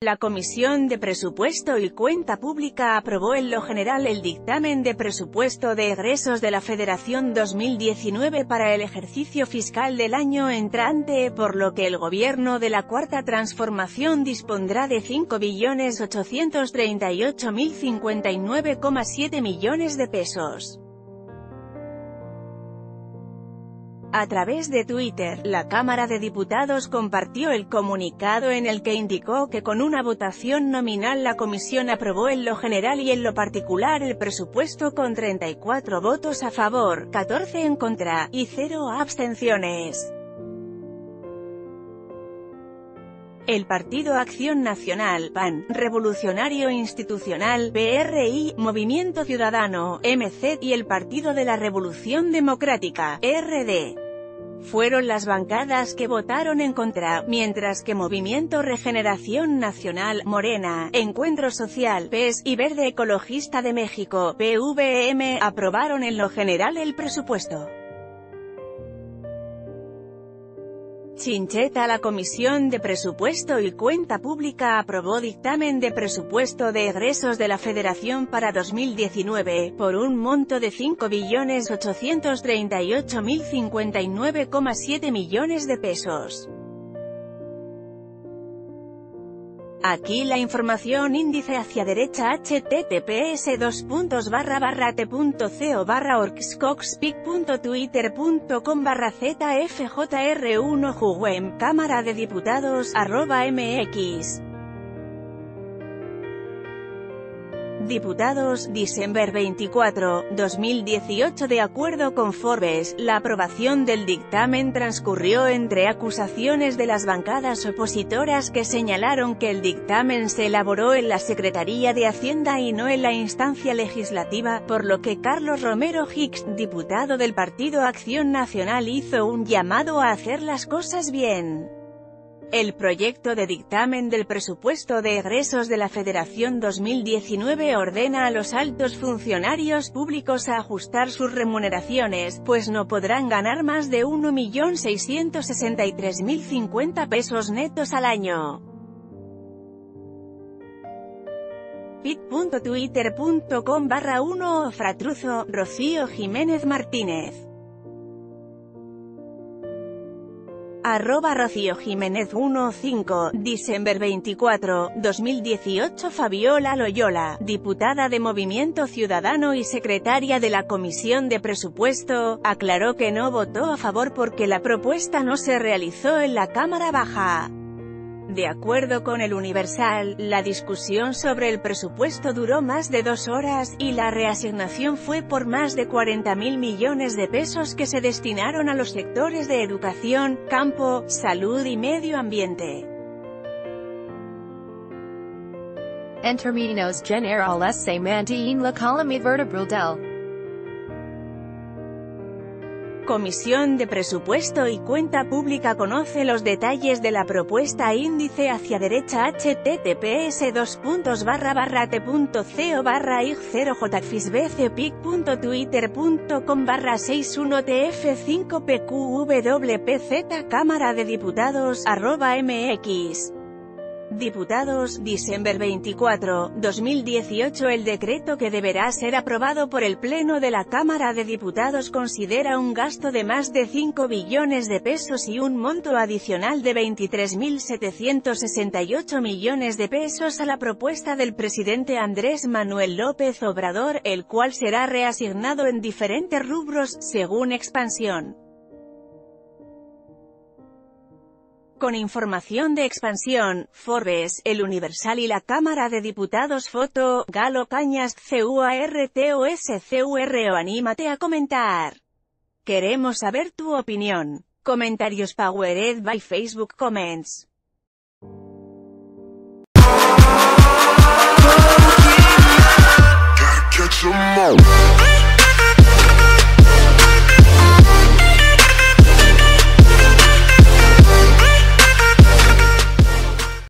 La Comisión de Presupuesto y Cuenta Pública aprobó en lo general el dictamen de presupuesto de egresos de la Federación 2019 para el ejercicio fiscal del año entrante, por lo que el gobierno de la Cuarta Transformación dispondrá de 5.838.059,7 millones de pesos. A través de Twitter, la Cámara de Diputados compartió el comunicado en el que indicó que con una votación nominal la comisión aprobó en lo general y en lo particular el presupuesto con 34 votos a favor, 14 en contra, y 0 abstenciones. El Partido Acción Nacional, PAN, Revolucionario Institucional, PRI, Movimiento Ciudadano, MC, y el Partido de la Revolución Democrática, RD fueron las bancadas que votaron en contra, mientras que Movimiento Regeneración Nacional, Morena, Encuentro Social, PES, y Verde Ecologista de México, PVM, aprobaron en lo general el presupuesto. Chincheta La Comisión de Presupuesto y Cuenta Pública aprobó dictamen de presupuesto de egresos de la Federación para 2019, por un monto de 5.838.059,7 millones de pesos. Aquí la información índice hacia derecha https dos puntos barra barra t.co barra orgscoxpic.twitter.com barra zfjr1 juguem cámara de diputados arroba mx Diputados, diciembre 24, 2018 De acuerdo con Forbes, la aprobación del dictamen transcurrió entre acusaciones de las bancadas opositoras que señalaron que el dictamen se elaboró en la Secretaría de Hacienda y no en la instancia legislativa, por lo que Carlos Romero Hicks, diputado del Partido Acción Nacional hizo un llamado a hacer las cosas bien. El proyecto de dictamen del presupuesto de egresos de la Federación 2019 ordena a los altos funcionarios públicos a ajustar sus remuneraciones, pues no podrán ganar más de 1.663.050 pesos netos al año. pit.twitter.com barra 1 Fratruzo, Rocío Jiménez Martínez Arroba Rocío Jiménez 15, diciembre 24, 2018 Fabiola Loyola, diputada de Movimiento Ciudadano y secretaria de la Comisión de Presupuesto, aclaró que no votó a favor porque la propuesta no se realizó en la Cámara Baja. De acuerdo con el Universal, la discusión sobre el presupuesto duró más de dos horas, y la reasignación fue por más de 40 mil millones de pesos que se destinaron a los sectores de educación, campo, salud y medio ambiente. En términos generales se mantiene la columna vertebral del Comisión de Presupuesto y Cuenta Pública conoce los detalles de la propuesta índice hacia derecha https dos puntos barra barra t.co barra ig 0 jfisbcpic.twitter.com barra 61 tf 5 pqwpz Cámara de Diputados arroba mx Diputados, diciembre 24, 2018 El decreto que deberá ser aprobado por el Pleno de la Cámara de Diputados considera un gasto de más de 5 billones de pesos y un monto adicional de 23.768 millones de pesos a la propuesta del presidente Andrés Manuel López Obrador, el cual será reasignado en diferentes rubros, según expansión. Con información de expansión, Forbes, El Universal y la Cámara de Diputados Foto, Galo Cañas, C u a r t o s c u r o. Anímate a comentar. Queremos saber tu opinión. Comentarios Powered by Facebook Comments.